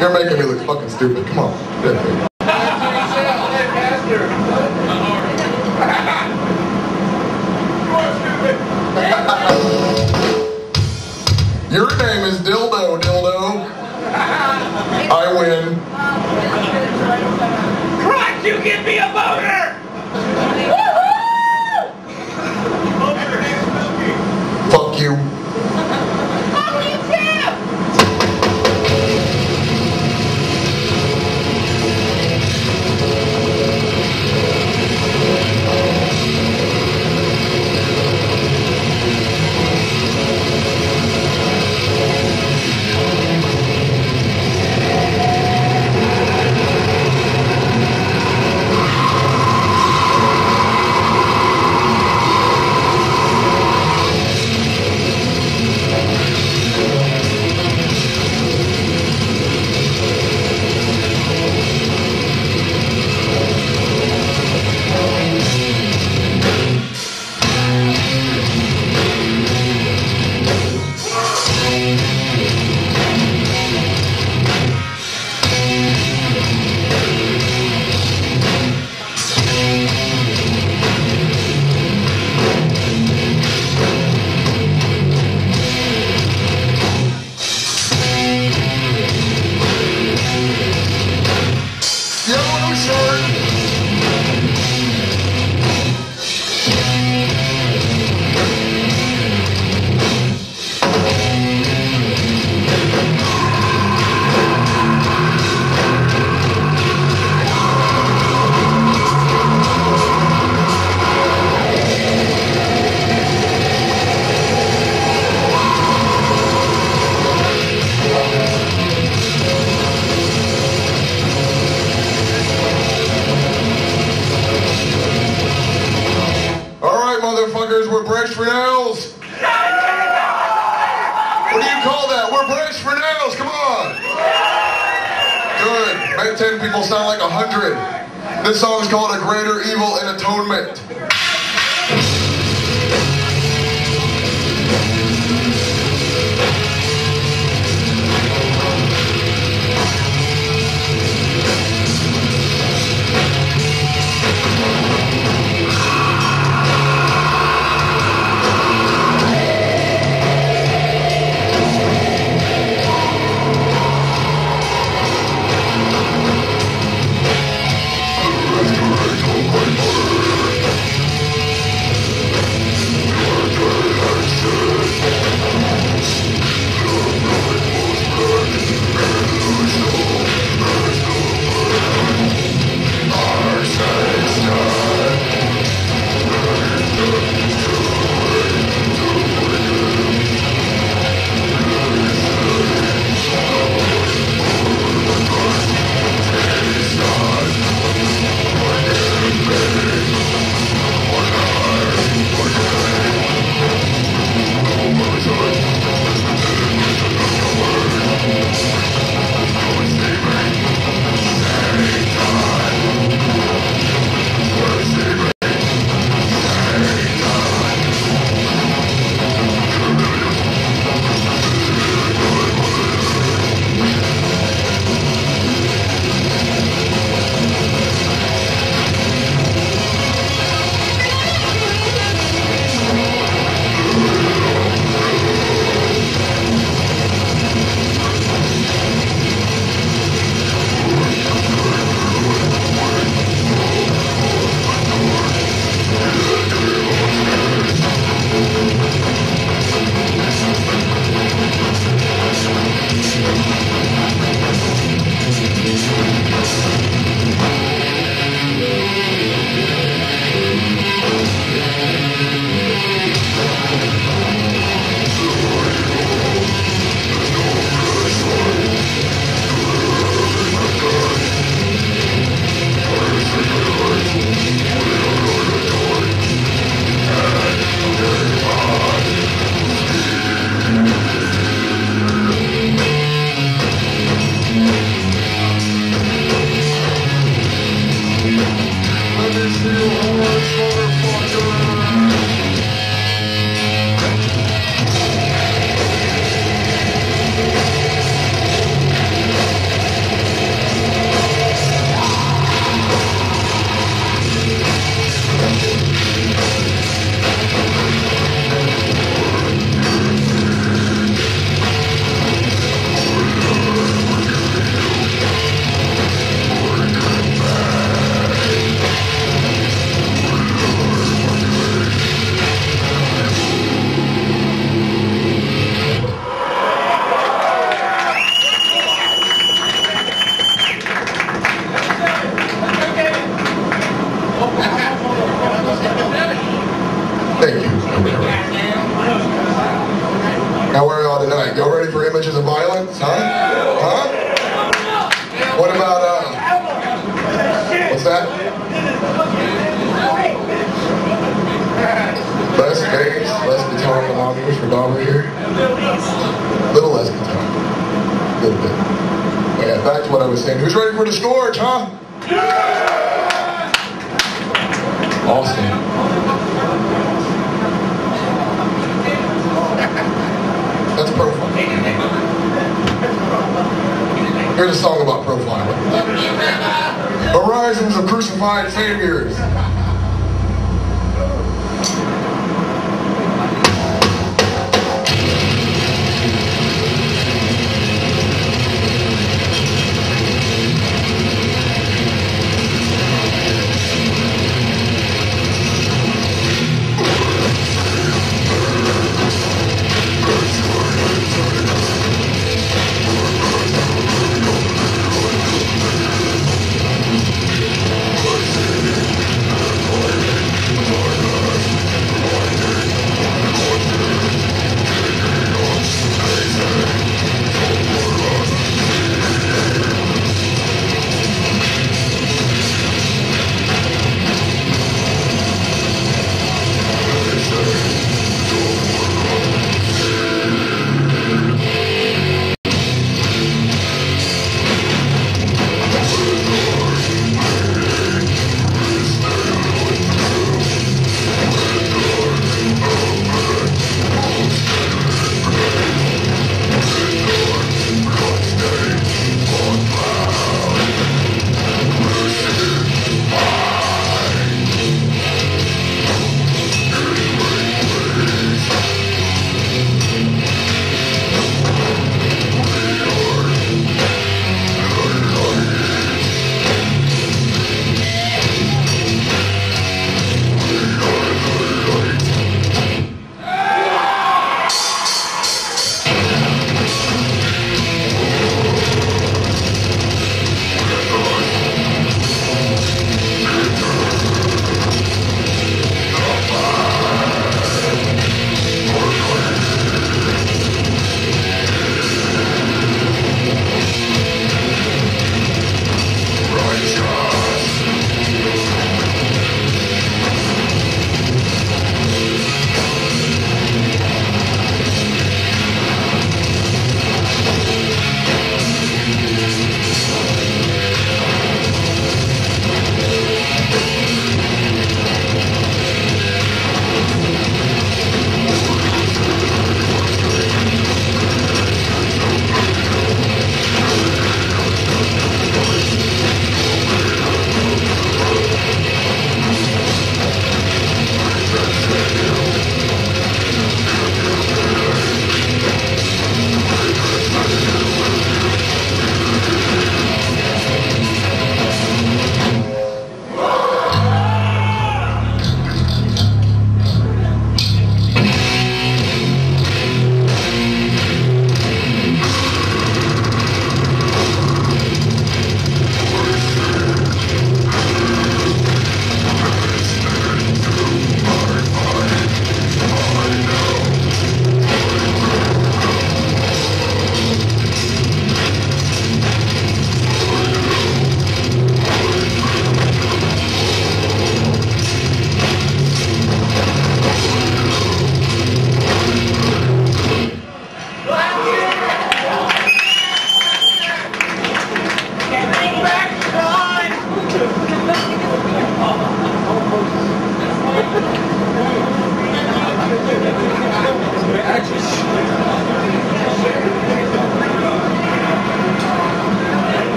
You're making me look fucking stupid. Come on. Your name is Dylan.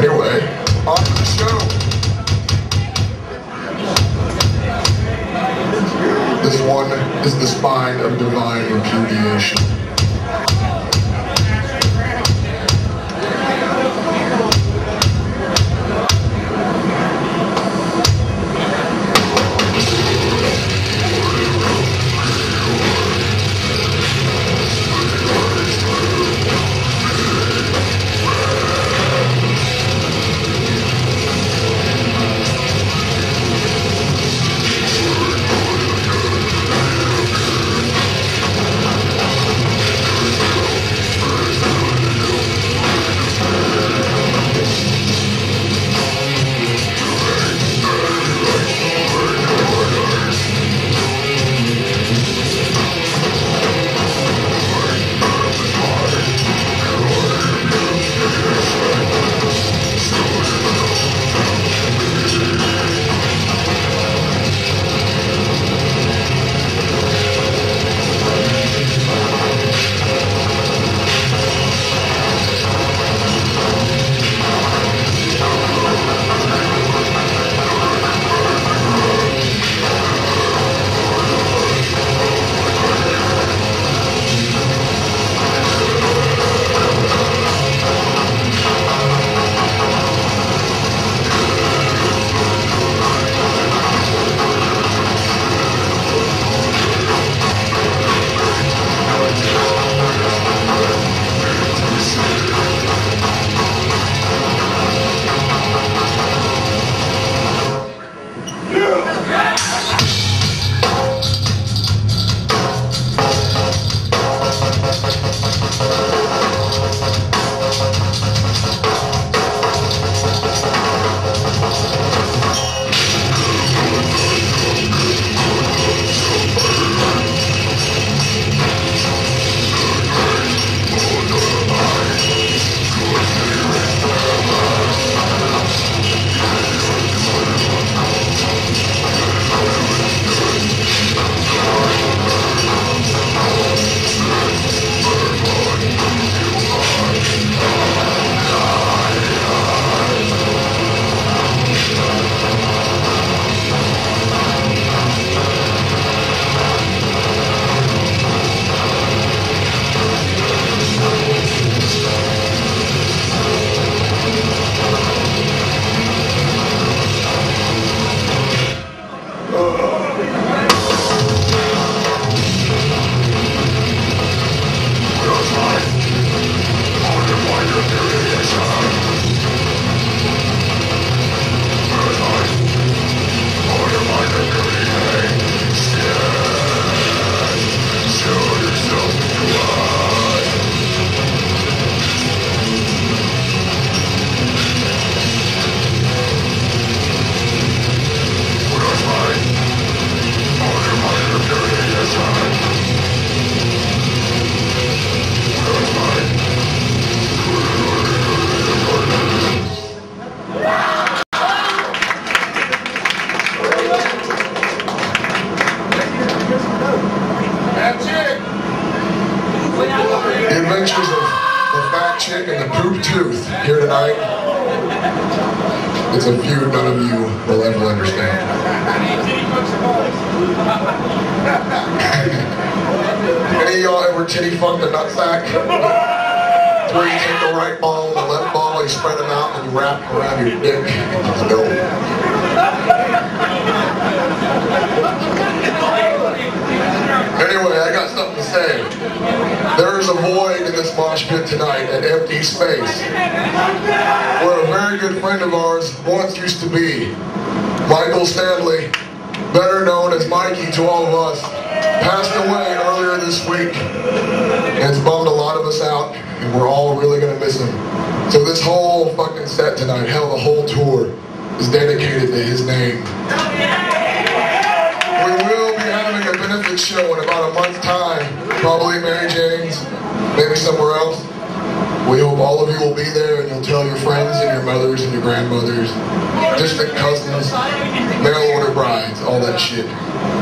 Anyway, on to the show. This one is the spine of divine repudiation. Chick and the poop tooth here tonight. It's a feud none of you will ever understand. Any of y'all ever titty fucked a nutsack? Where you take the right ball and the left ball, you spread them out, and you wrap around your dick. It's dope. Anyway, I got something to say. There is a void in this mosh pit tonight, an empty space, where a very good friend of ours once used to be. Michael Stanley, better known as Mikey to all of us, passed away earlier this week. And it's bummed a lot of us out, and we're all really gonna miss him. So this whole fucking set tonight, hell, the whole tour, is dedicated to his name. We will be having a benefit show in about a month's time, probably Mary Jane's, maybe somewhere else. We hope all of you will be there and you'll tell your friends and your mothers and your grandmothers, distant cousins, mail order brides, all that shit.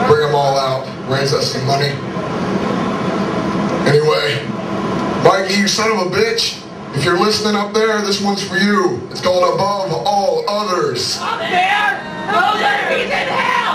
Bring them all out, raise us some money. Anyway, Mikey, you son of a bitch, if you're listening up there, this one's for you. It's called Above All Others. Up there? Oh, there he's in hell.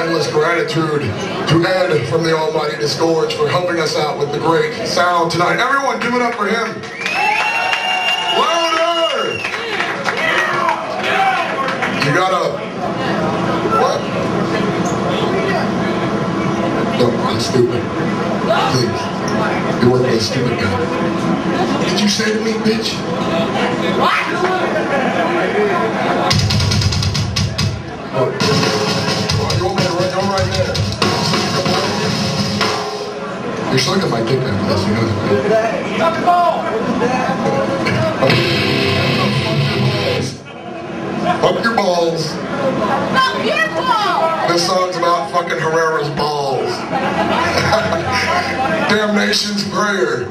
Endless gratitude to Ed from the Almighty Disgorge for helping us out with the great sound tonight. Everyone, give it up for him. Louder! You gotta... What? No, I'm stupid. Please. Working with a stupid guy. Did you say to me, bitch? Oh, right there. You're sucking my dick after this, you know that, right? Fuck your balls. Fuck your ball! This song's about fucking Herrera's balls. Damnation's prayer.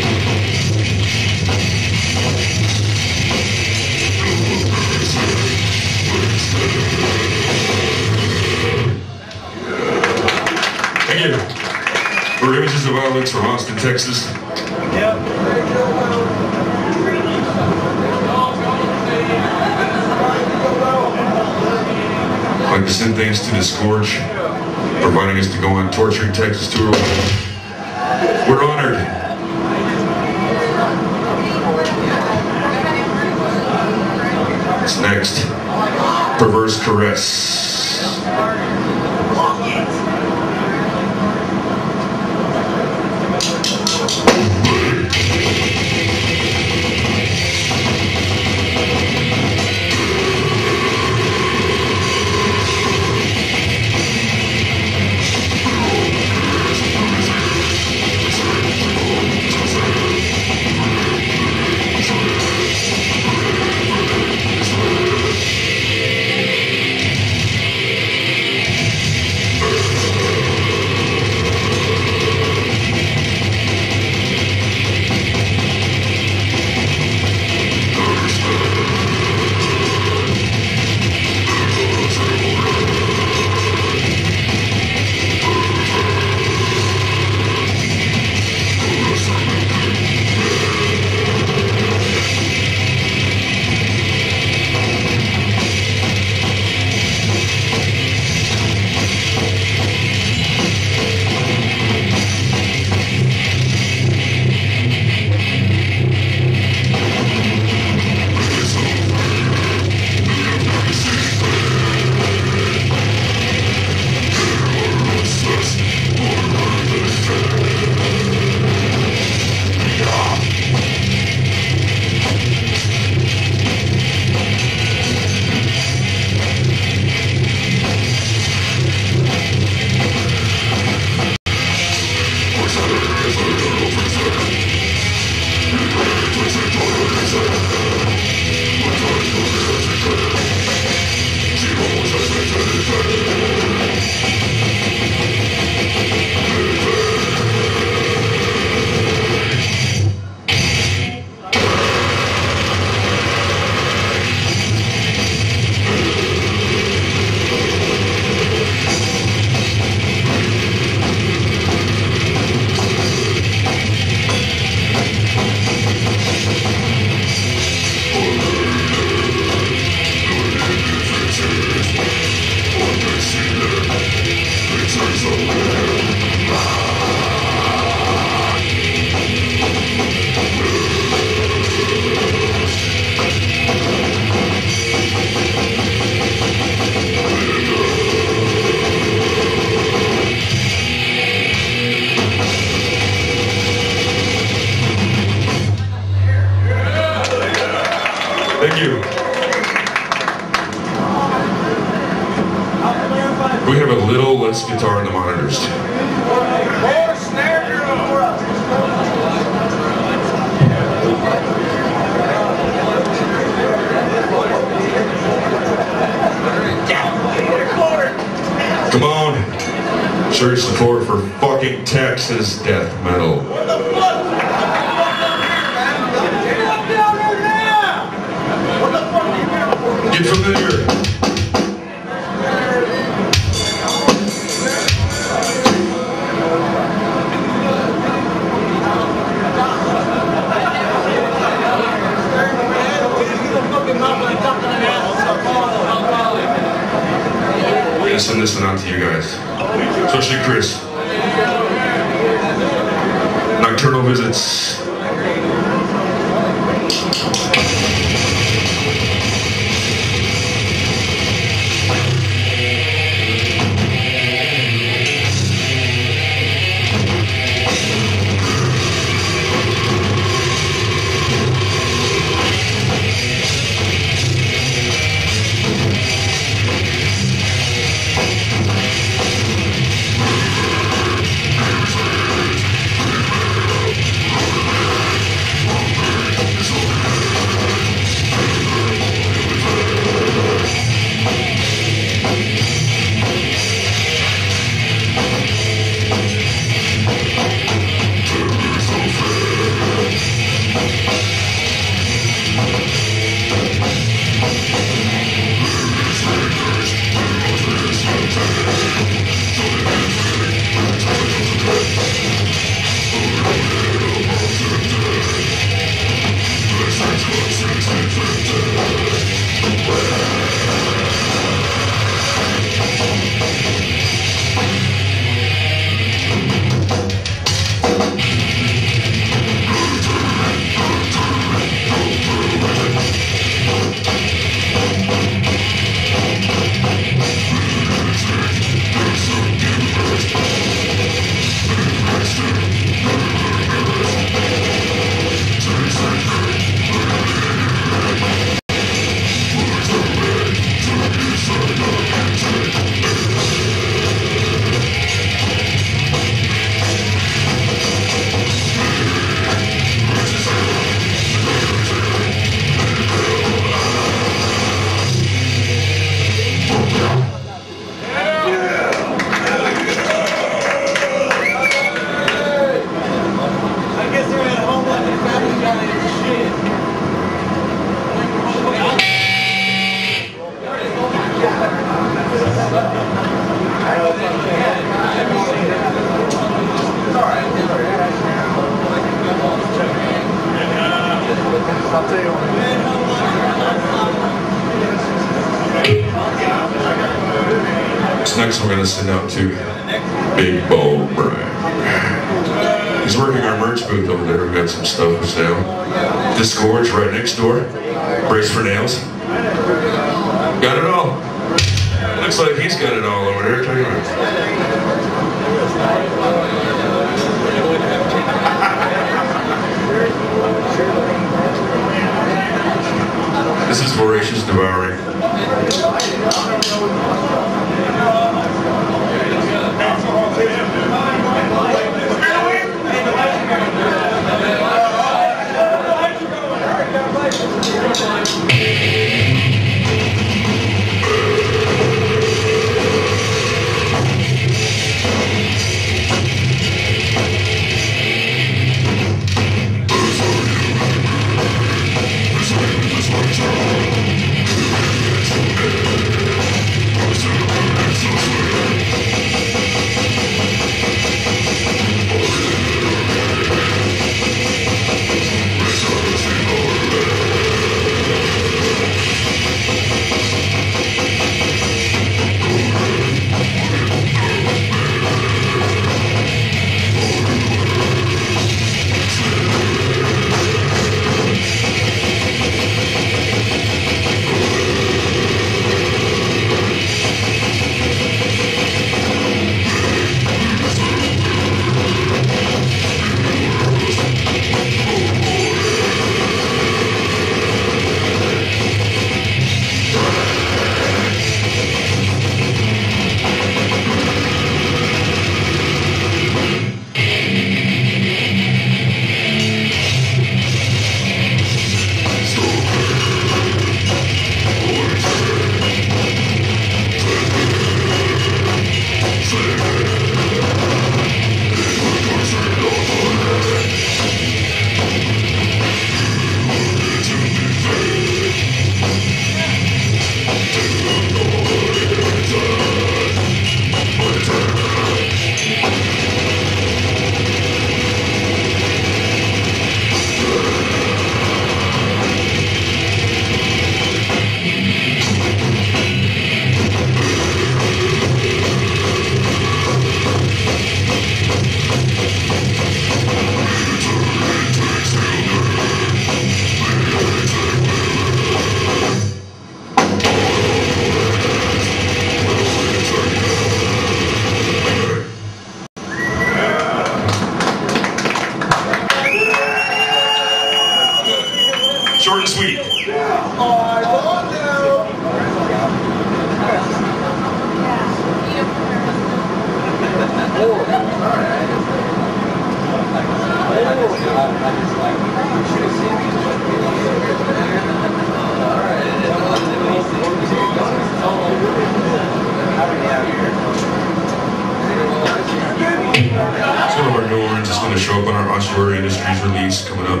Release coming up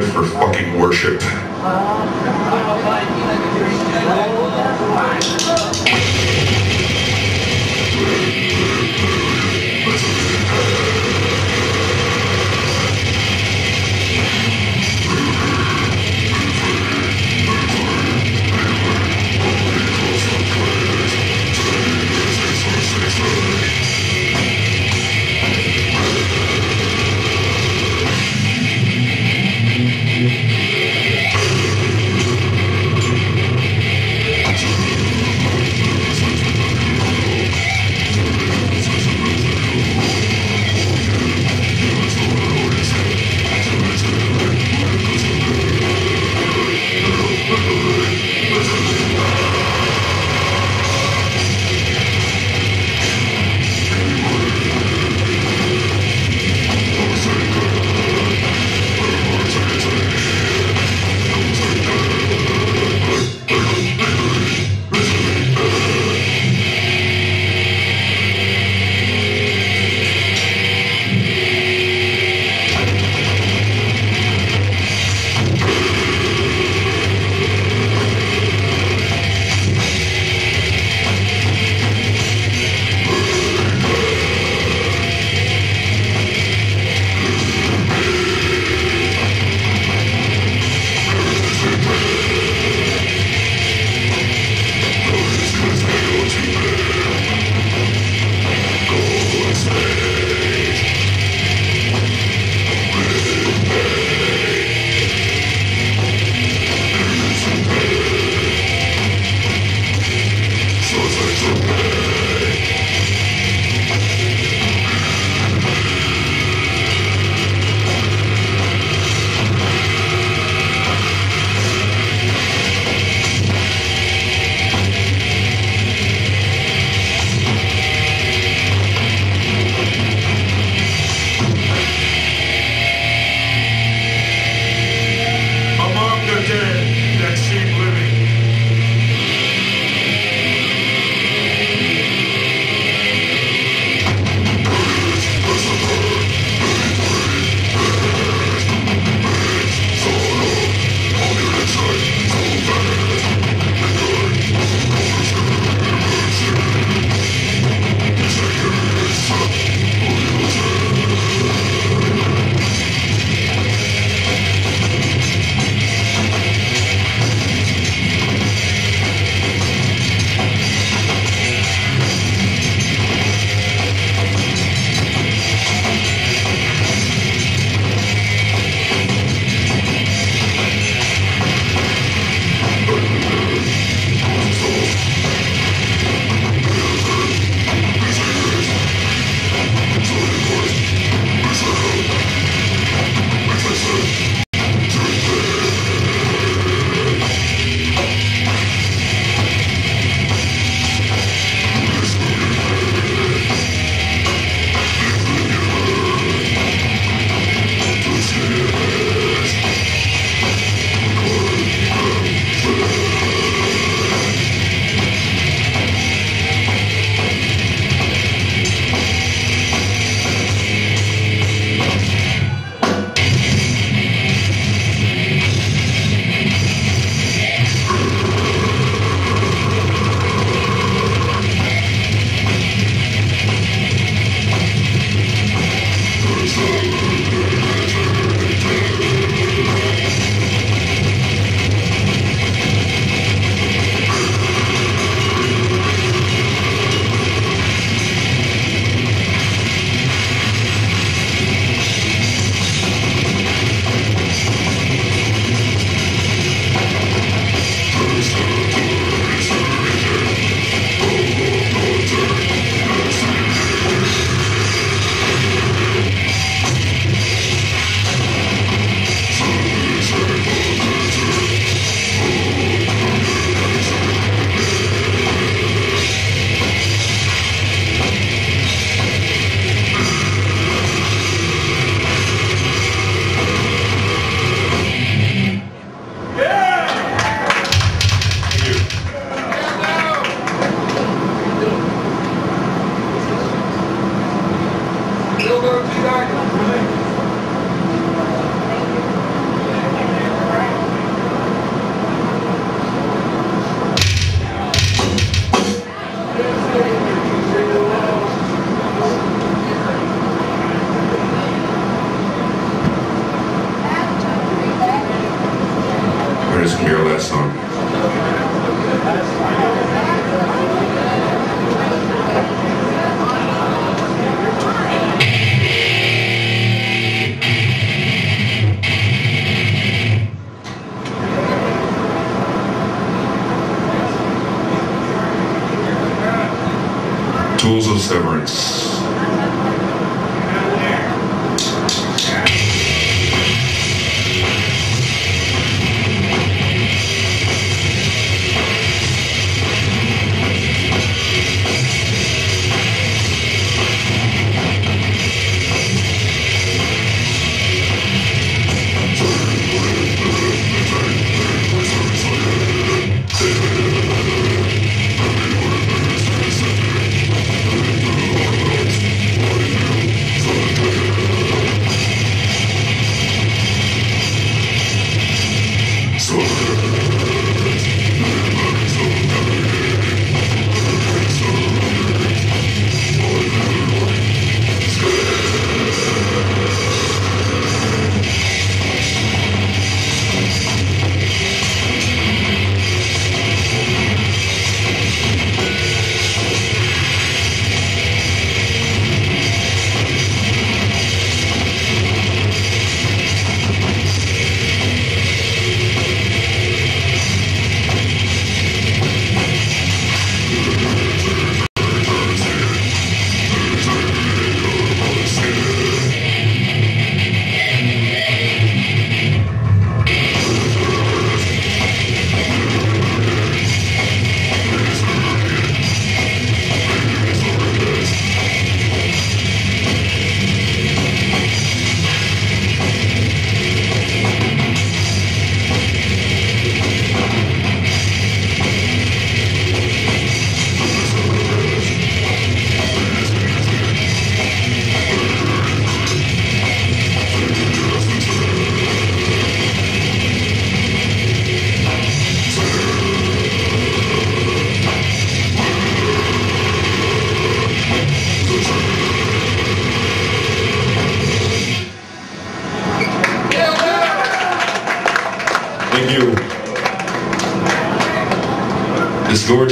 good for fucking worship.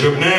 Scourge up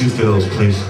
two fills, please.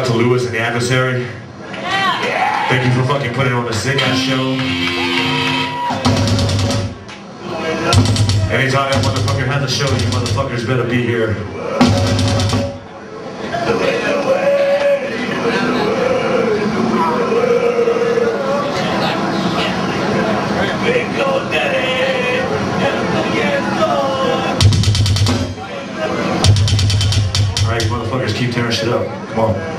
Out to Lewis and the adversary. Yeah. Thank you for fucking putting on a sick ass show. Anytime that motherfucker has a show, you motherfuckers better be here. All right, you motherfuckers keep tearing shit up. Come on.